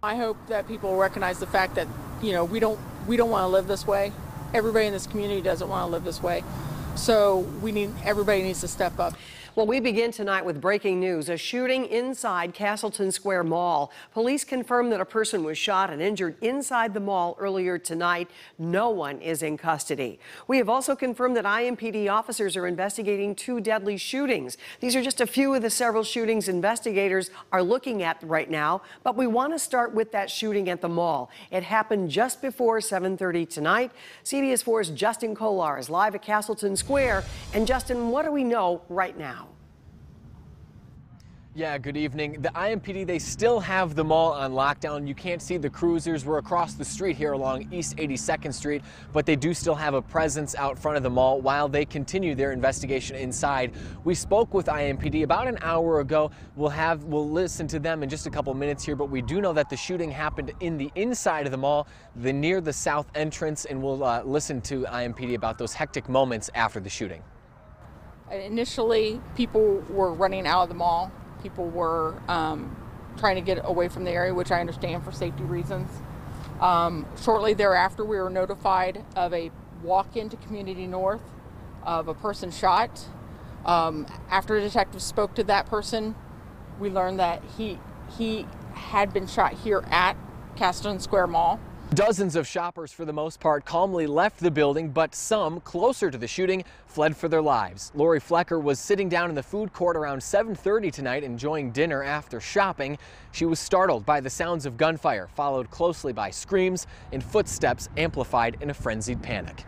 I hope that people recognize the fact that, you know, we don't we don't want to live this way. Everybody in this community doesn't want to live this way. So we need everybody needs to step up. Well, we begin tonight with breaking news. A shooting inside Castleton Square Mall. Police confirm that a person was shot and injured inside the mall earlier tonight. No one is in custody. We have also confirmed that IMPD officers are investigating two deadly shootings. These are just a few of the several shootings investigators are looking at right now, but we want to start with that shooting at the mall. It happened just before 7:30 tonight. CBS 4's Justin Kollar is live at Castleton Square. And Justin, what do we know right now? Yeah, good evening. The IMPD, they still have the mall on lockdown. You can't see the cruisers. We're across the street here along East 82nd Street, but they do still have a presence out front of the mall while they continue their investigation inside. We spoke with IMPD about an hour ago. We'll have we'll listen to them in just a couple minutes here, but we do know that the shooting happened in the inside of the mall, the near the south entrance, and we'll uh, listen to IMPD about those hectic moments after the shooting. Initially, people were running out of the mall people were um, trying to get away from the area, which I understand for safety reasons. Um, shortly thereafter, we were notified of a walk into Community North of a person shot. Um, after detectives spoke to that person, we learned that he he had been shot here at Castleton Square Mall. Dozens of shoppers, for the most part, calmly left the building, but some, closer to the shooting, fled for their lives. Lori Flecker was sitting down in the food court around 7.30 tonight, enjoying dinner after shopping. She was startled by the sounds of gunfire, followed closely by screams and footsteps amplified in a frenzied panic.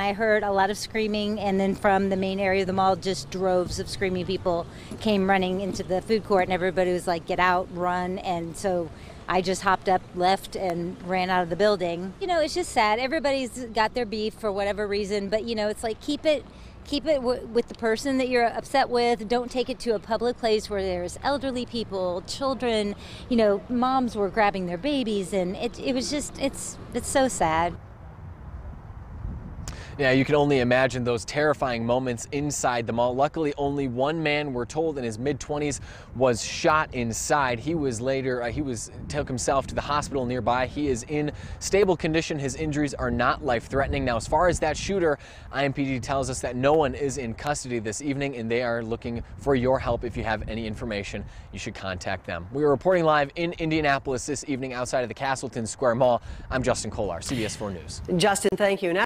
I heard a lot of screaming, and then from the main area of the mall, just droves of screaming people came running into the food court, and everybody was like, get out, run. And so I just hopped up, left, and ran out of the building. You know, it's just sad. Everybody's got their beef for whatever reason, but you know, it's like keep it keep it w- with the person that you're upset with. Don't take it to a public place where there's elderly people, children. You know, moms were grabbing their babies, and it, it was just it's it's so sad. Yeah, you can only imagine those terrifying moments inside the mall. Luckily, only one man, we're told, in his mid-20s was shot inside. He was later, uh, he was took himself to the hospital nearby. He is in stable condition. His injuries are not life-threatening. Now, as far as that shooter, IMPD tells us that no one is in custody this evening, and they are looking for your help. If you have any information, you should contact them. We are reporting live in Indianapolis this evening outside of the Castleton Square Mall. I'm Justin Kollar, CBS 4 News. Justin, thank you. Now